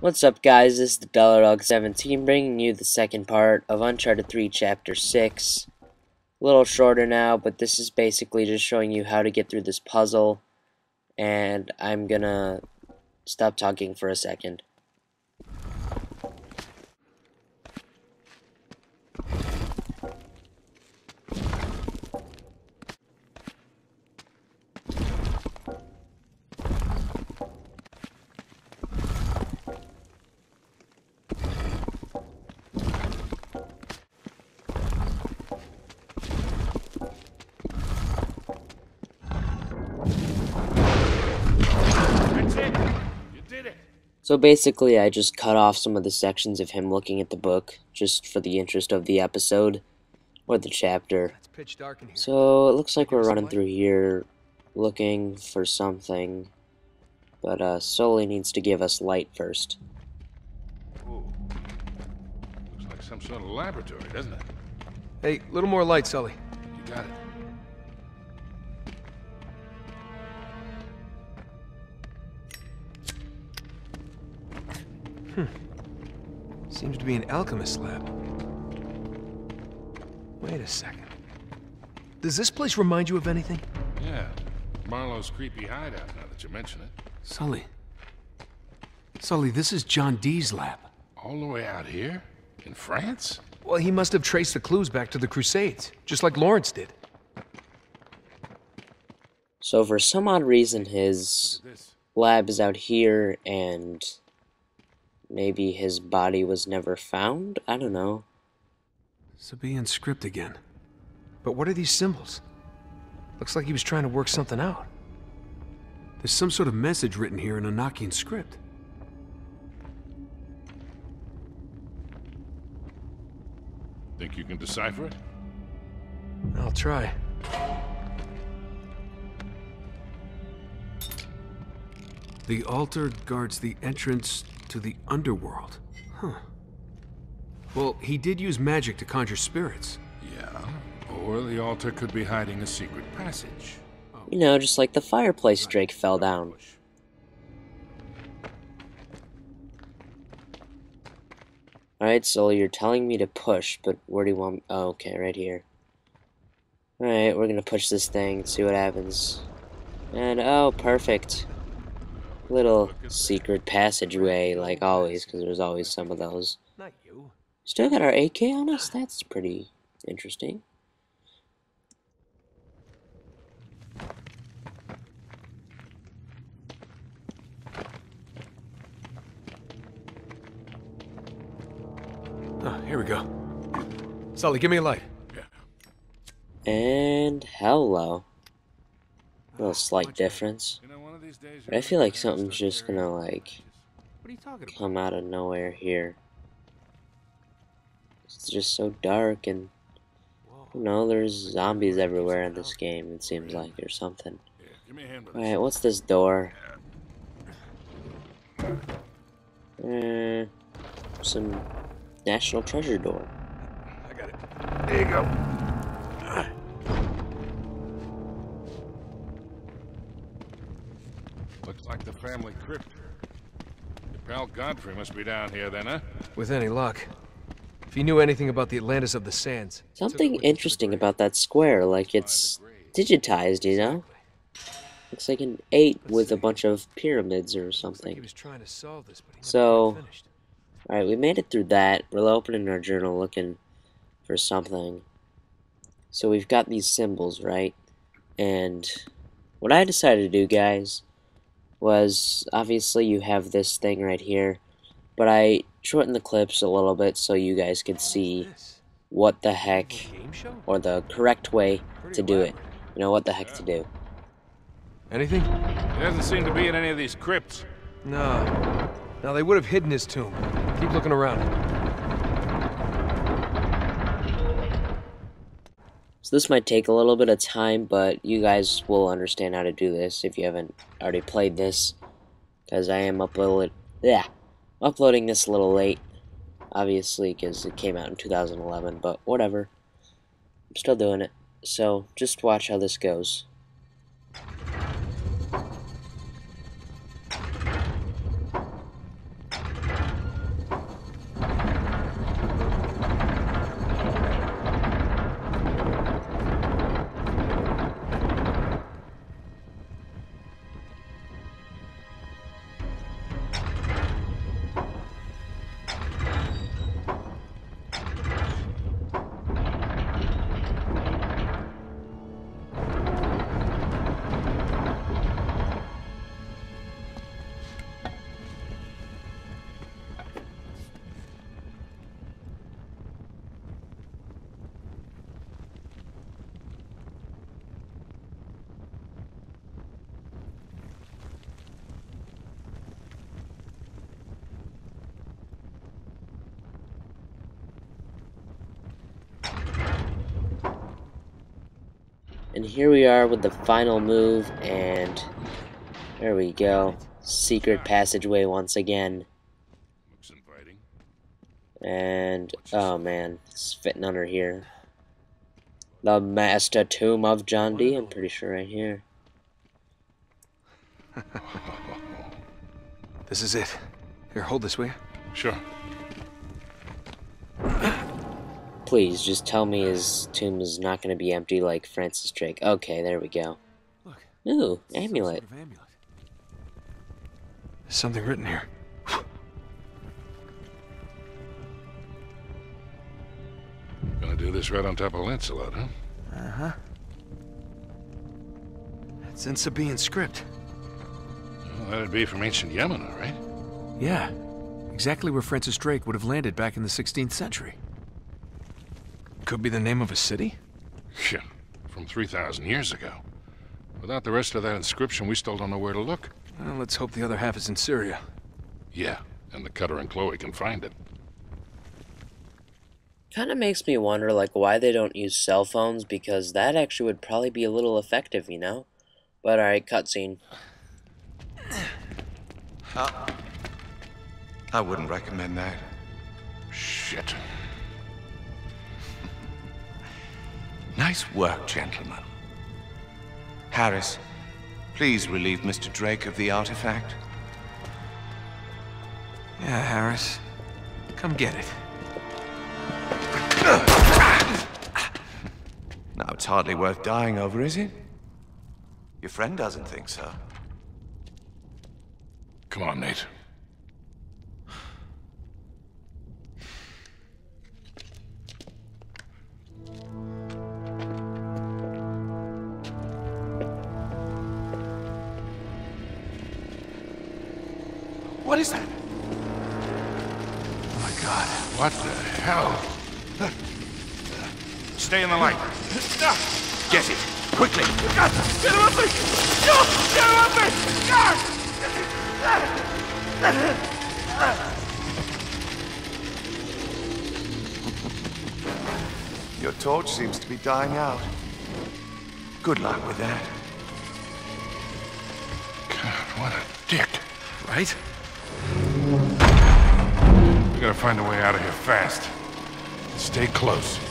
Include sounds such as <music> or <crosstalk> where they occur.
What's up guys, this is the DollarDawg17 bringing you the second part of Uncharted 3 Chapter 6. A little shorter now, but this is basically just showing you how to get through this puzzle. And I'm gonna stop talking for a second. So basically, I just cut off some of the sections of him looking at the book, just for the interest of the episode, or the chapter. Pitch dark in here. So it looks like we're running through here, looking for something, but uh, Sully needs to give us light first. Ooh. Looks like some sort of laboratory, doesn't it? Hey, little more light, Sully. You got it. Hmm. Seems to be an alchemist lab. Wait a second. Does this place remind you of anything? Yeah. Marlowe's creepy hideout, now that you mention it. Sully. Sully, this is John Dee's lab. All the way out here? In France? Well, he must have traced the clues back to the Crusades, just like Lawrence did. So for some odd reason, his Look at this. lab is out here, and maybe his body was never found? I don't know. Sabaean script again. But what are these symbols? Looks like he was trying to work something out. There's some sort of message written here in Enochian script. Think you can decipher it? I'll try. The altar guards the entrance to the underworld. Huh. Well, he did use magic to conjure spirits. Yeah. Or the altar could be hiding a secret passage. You know, just like the fireplace Drake fell down. Alright, so you're telling me to push, but where do you want... Oh, okay, right here. Alright, we're gonna push this thing, see what happens. And, oh, perfect. Little secret passageway, like always, because there's always some of those. Still got our AK on us? That's pretty interesting. Oh, here we go. Sully, give me a light. And hello. A little slight difference. I feel like something's just gonna, like, come out of nowhere here. It's just so dark and you know, there's zombies everywhere in this game, it seems like, or something. Alright, what's this door? Uh, some National Treasure door. I got it. There you go. Family crypt. Your pal Godfrey must be down here then, huh? With any luck. If he knew anything about the Atlantis of the Sands. he took it Something with him to the interesting about that square, like it's digitized, you know? Looks like an 8 with a bunch of pyramids or Looks like he something. was trying to solve this, but he So- finished. Alright, we made it through that. We're opening our journal looking for something. So we've got these symbols, right? And what I decided to do, guys, was obviously you have this thing right here, but I shortened the clips a little bit so you guys could see what the heck, or the correct way to do it. You know what the heck to do. Anything? He doesn't seem to be in any of these crypts. No. Now they would have hidden his tomb. Keep looking around. So this might take a little bit of time, but you guys will understand how to do this if you haven't already played this. Because I am yeah, uploading this a little late, obviously, because it came out in 2011, but whatever. I'm still doing it. So just watch how this goes. And here we are with the final move, and there we go. Secret passageway once again. Looks inviting. And, oh man, it's fitting under here. The Master Tomb of John Dee, I'm pretty sure right here. <laughs> This is it. Here, hold this, will you? Sure. Please, just tell me his tomb is not going to be empty like Francis Drake. Okay, there we go. Look. Ooh, amulet. sort of amulet. There's something written here. Gonna do this right on top of Lancelot, huh? Uh-huh. It's in Sabaean script. Well, that'd be from ancient Yemen, all right? Yeah. Exactly where Francis Drake would have landed back in the 16th century. Could be the name of a city? Yeah, from 3,000 years ago. Without the rest of that inscription, we still don't know where to look. Well, let's hope the other half is in Syria. Yeah, and the Cutter and Chloe can find it. Kind of makes me wonder, like, why they don't use cell phones, because that actually would probably be a little effective, you know? But alright, cutscene. I wouldn't recommend that. Shit. Nice work, gentlemen. Harris, please relieve Mr. Drake of the artifact. Yeah, Harris. Come get it. Now, it's hardly worth dying over, is it? Your friend doesn't think so. Come on, Nate. What is that? Oh my god. What the hell? Stay in the light. Get it! Quickly! Get him up me! No! Get him up me! God! Your torch seems to be dying out. Good luck with that. God, what a dick. Right? We gotta find a way out of here fast. Stay close.